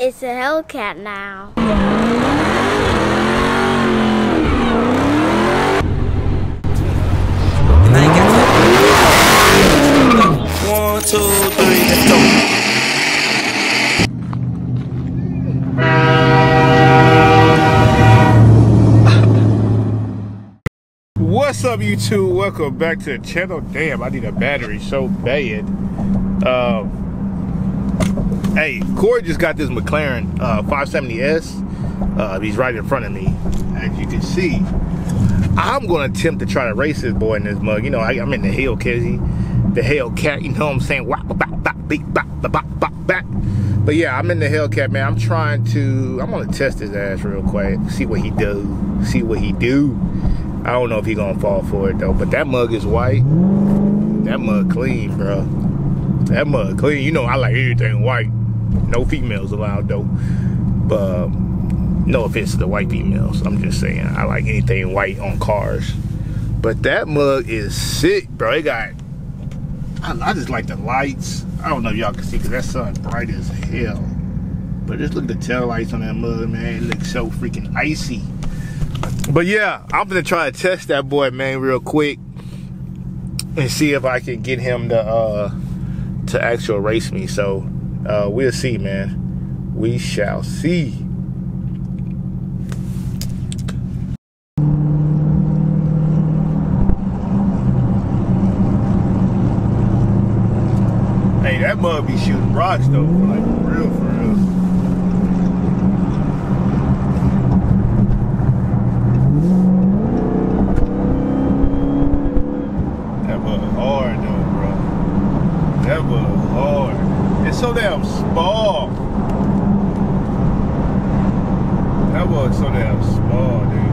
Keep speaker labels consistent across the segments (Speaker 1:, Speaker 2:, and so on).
Speaker 1: It's a Hellcat now.
Speaker 2: And got. One, two, three, let's go.
Speaker 3: What's up, YouTube? Welcome back to the channel. Damn, I need a battery so bad. Um, hey, Corey just got this McLaren uh, 570S. Uh, he's right in front of me, as you can see. I'm going to attempt to try to race this boy in this mug. You know, I, I'm in the Hellcat, the Hellcat. You know what I'm saying? Bah, bah, bah, beep, bah, bah, bah, bah. But yeah, I'm in the Hellcat, man. I'm trying to. I'm gonna test his ass real quick. See what he do. See what he do. I don't know if he gonna fall for it though. But that mug is white. That mug clean, bro. That mug clean. You know I like everything white. No females allowed though. But um, no offense to the white females. I'm just saying I like anything white on cars. But that mug is sick, bro. It got. I, I just like the lights. I don't know if y'all can see because that sun bright as hell. But just look at the tail lights on that mug, man. It looks so freaking icy. But yeah, I'm gonna try to test that boy, man, real quick, and see if I can get him to uh to actual race me. So uh we'll see, man. We shall see. Hey, that mug be shooting rocks though, like for real, for real. That mug hard though, bro. That mug hard. It's so damn small. That was so damn small, dude.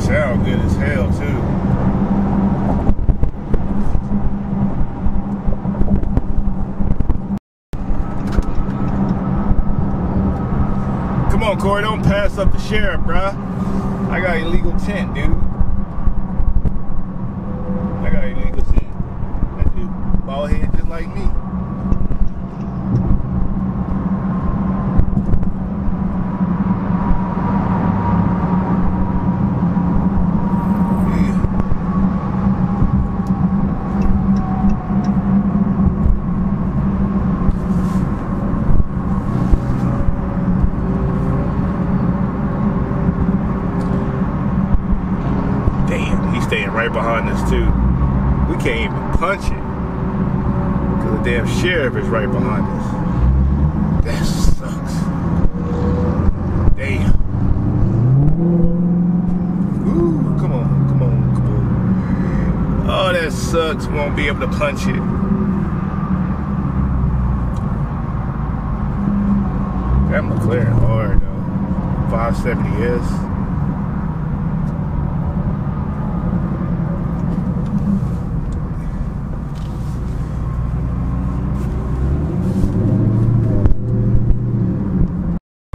Speaker 3: Sound good as hell too. Come on, Corey, don't pass up the sheriff, bruh. I got illegal tint, dude. I got illegal tint. That dude, bald head just like me. Yeah. Damn, he's staying right We can't even punch it. Cause the damn sheriff is right behind us. That sucks. Damn. Ooh, come on, come on, come on. Oh, that sucks. Won't be able to punch it. That McLaren hard though. 570S.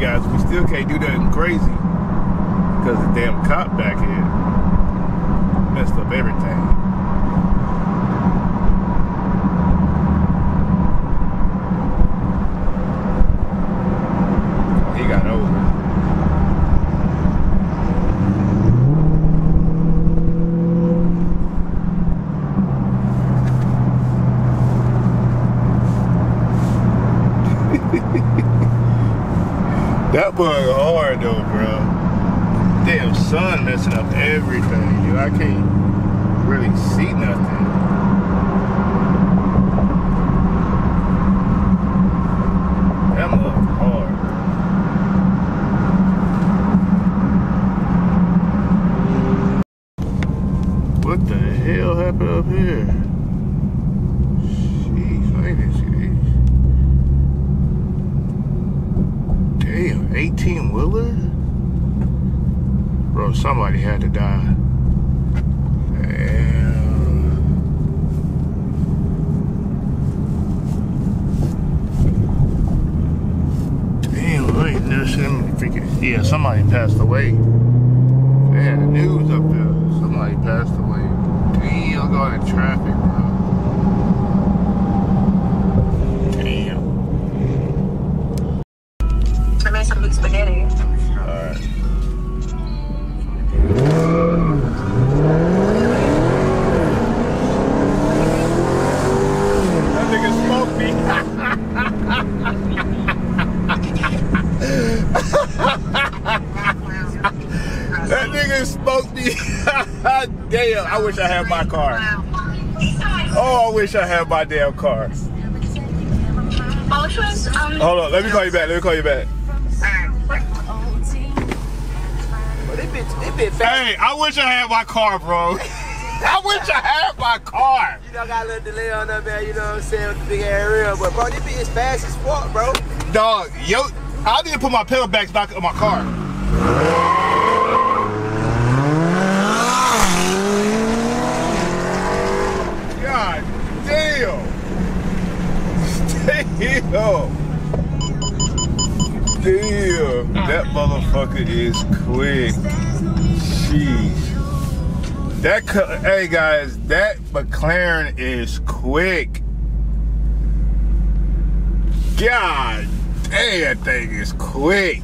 Speaker 3: guys, we still can't do nothing crazy because the damn cop back here messed up everything. He got over. That bug hard though, bro. Damn sun messing up everything. You, I can't really see nothing. What the hell happened up here? Jeez. Damn, 18 wheeler? Bro, somebody had to die. Damn. Damn, I ain't never freaking. Yeah, somebody passed away. They had the news up there. Somebody behind traffic, bro.
Speaker 4: I
Speaker 3: had my car. Oh, I wish I had my damn car. Hold on, let me call you back. Let me call you back.
Speaker 5: But it been, it been fast.
Speaker 3: Hey, I wish I had my car, bro. I wish I had my car.
Speaker 5: You know, got a little delay on that, man. You know what I'm saying? With the big ass real. But, bro, this bitch is fast as fuck, bro.
Speaker 3: Dog, yo, I need to put my pedal back on my car. God damn. Damn. Damn. That motherfucker is quick. Jeez. That, hey guys, that McLaren is quick. God damn, that thing is quick.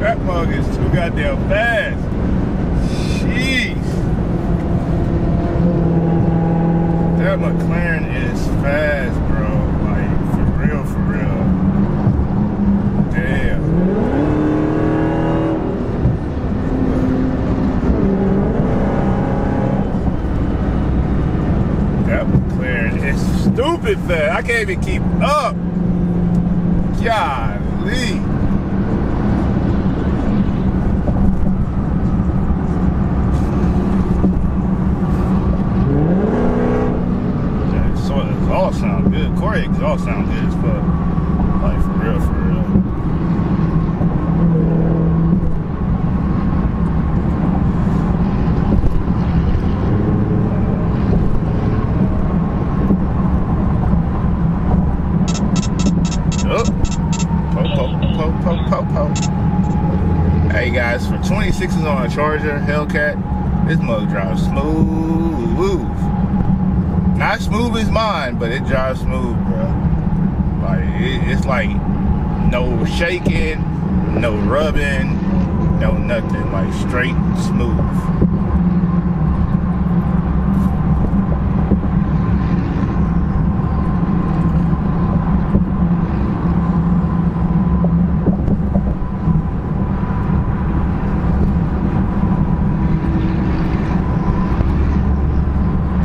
Speaker 3: That mug is too goddamn fast. Jeez. That McLaren is fast, bro. Like, for real, for real. Damn. That McLaren is stupid fast. I can't even keep up. Yeah, so it all Corey exhaust sound good as fuck. Like for real, for real. Hey guys, for 26s on a Charger Hellcat, this mug drives smooth. Not smooth as mine, but it drives smooth, bro. Like it, it's like no shaking, no rubbing, no nothing. Like straight smooth.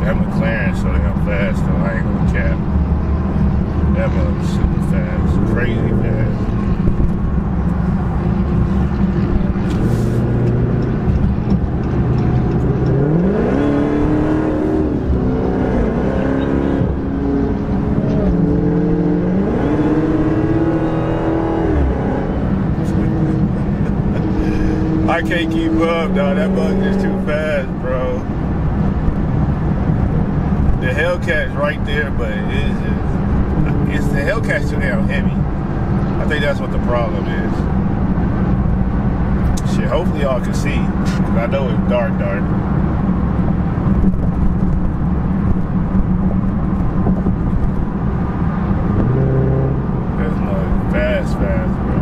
Speaker 3: That McLaren so damn fast though, I ain't gonna cap. That mother's super fast, crazy fast. I can't keep up, dog. That bug is too fast, bro. The Hellcat's right there, but it is it's the Hellcat's too damn heavy. I think that's what the problem is. Shit, hopefully y'all can see. I know it's dark, dark. That's not fast, fast, bro.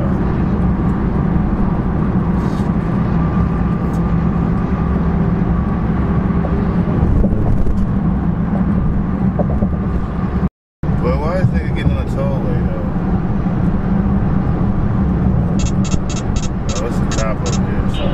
Speaker 3: But why is nigga getting on the tollway though? Oh, it's a cop up there. So,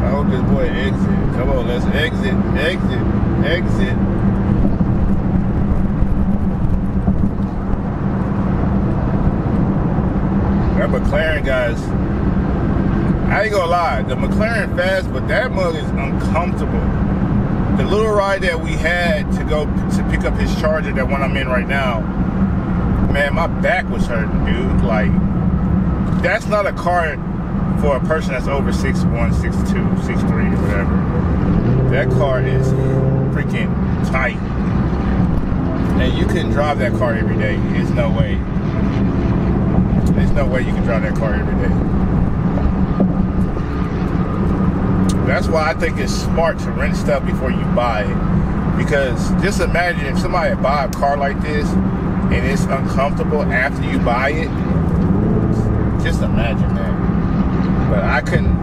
Speaker 3: I hope this boy exit. Come on, let's exit, exit, exit. That McLaren guys, I ain't gonna lie, the McLaren fast, but that mug is uncomfortable. The little ride that we had to go to pick up his charger, that one I'm in right now, man, my back was hurting, dude. Like, that's not a car for a person that's over 6'1, 6'2, 6'3, whatever. That car is freaking tight. And you couldn't drive that car every day. There's no way. There's no way you can drive that car every day. That's why I think it's smart to rent stuff before you buy it. Because just imagine if somebody buy a car like this and it's uncomfortable after you buy it. Just imagine that. But I couldn't.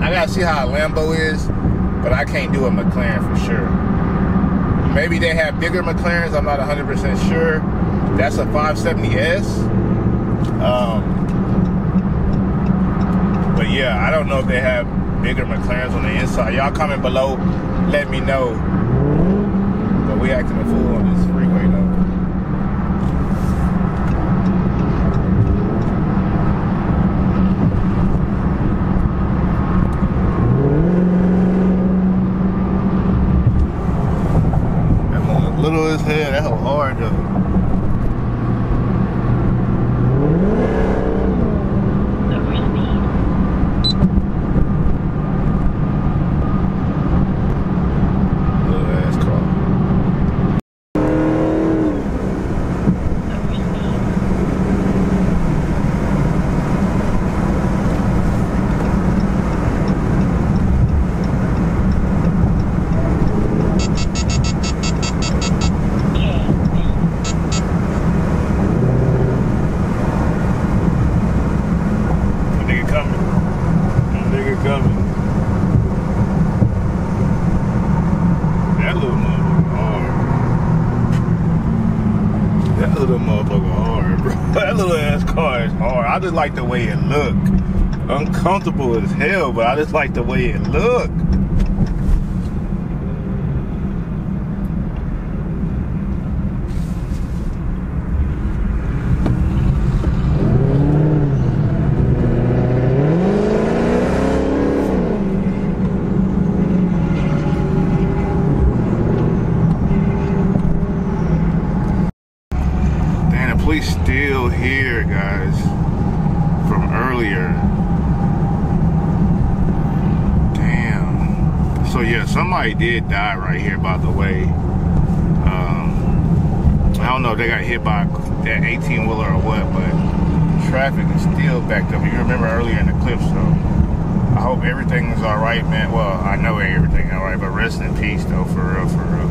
Speaker 3: I gotta see how a Lambo is, but I can't do a McLaren for sure. Maybe they have bigger McLarens. I'm not 100% sure. That's a 570s. Um, but yeah, I don't know if they have bigger McLarens on the inside. Y'all comment below, let me know. But we acting a fool on this freeway though. Little as hell. That hard though. Little ass car. That nigga coming. That nigga coming. That little motherfucker hard. That little motherfucker hard, bro. That little ass car is hard. I just like the way it look. Uncomfortable as hell, but I just like the way it look. Damn, the police still here, guys. From earlier. Damn. So yeah, somebody did die right here, by the way. Um, I don't know if they got hit by that 18 wheeler or what, but traffic is still backed up. You remember earlier in the clip, so I hope everything is all right, man. Well, I know everything all right, but rest in peace, though, for real, for real.